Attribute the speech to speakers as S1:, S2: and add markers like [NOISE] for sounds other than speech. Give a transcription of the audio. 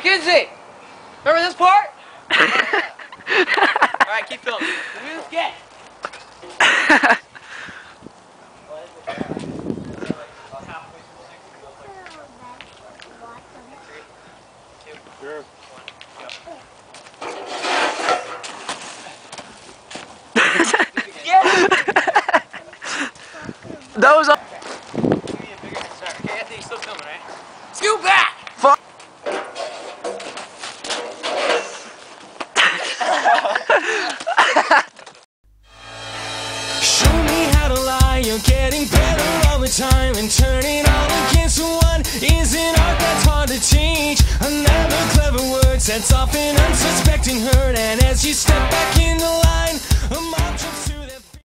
S1: Kinsey! Remember this part? [LAUGHS] Alright, keep filming. Let's get.
S2: Sure.
S3: Those are.
S4: Show me how to lie, you're getting better all the time. And turning all against one is an art that's hard to teach. Another clever words that's often unsuspecting hurt And as you